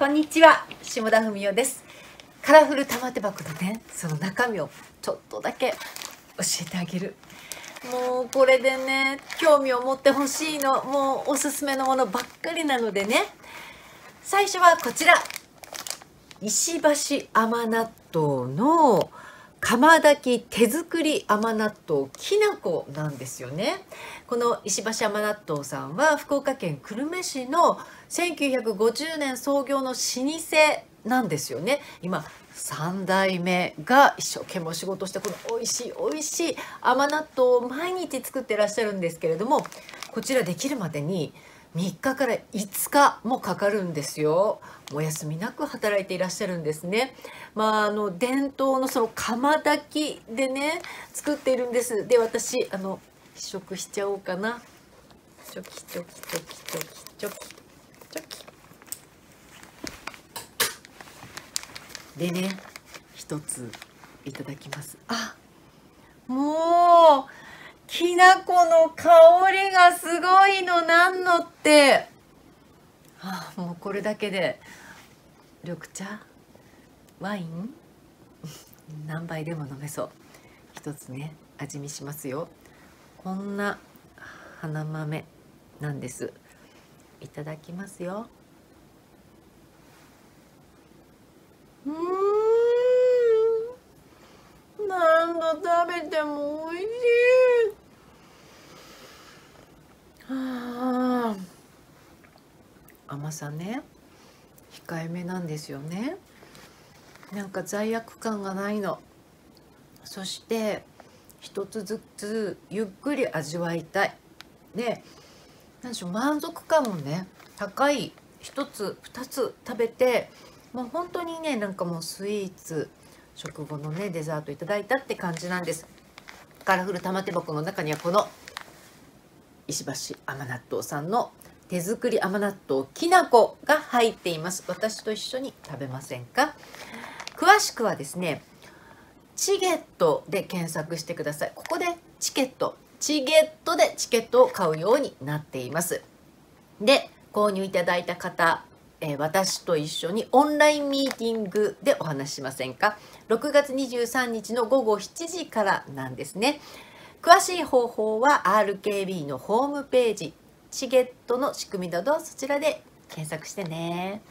こんにちは下田文代です。カラフル玉手箱のねその中身をちょっとだけ教えてあげる。もうこれでね興味を持ってほしいのもうおすすめのものばっかりなのでね。最初はこちら。石橋甘納。豆の釜炊き手作り甘納豆きなこなんですよね。この石橋甘納豆さんは福岡県久留米市の1950年創業の老舗なんですよね。今3代目が一生懸命仕事してこの美味しい美味しい甘納豆を毎日作ってらっしゃるんですけれどもこちらできるまでに3日から5日もかかるんですよ。お休みなく働いていらっしゃるんですね。まああの伝統のその釜炊きでね作っているんです。で私あの試食しちゃおうかな。チョキチョキチョキチョキチョキチョキ。でね一ついただきます。あもうきな粉の香りがすごいのなんのって、はあ、もうこれだけで。緑茶？ワイン？何杯でも飲めそう。一つね味見しますよ。こんな花豆なんです。いただきますようん何度食べても美味しいあ甘さね。控えめなんですよね。なんか罪悪感がないの。そして一つずつゆっくり味わいたい。で何でしょう満足感もね高い。一つ二つ食べてもう本当にねなんかもうスイーツ食後のねデザートいただいたって感じなんです。カラフル玉手箱の中にはこの石橋甘納豆さんの手作り甘納豆きなこが入っています。私と一緒に食べませんか？詳しくはですねチゲットで検索してください。ここでチケットチゲットでチケットを買うようになっています。で購入いただいた方えー、私と一緒にオンラインミーティングでお話ししませんか？6月23日の午後7時からなんですね。詳しい方法は RKB のホームページチゲットの仕組みなどそちらで検索してね。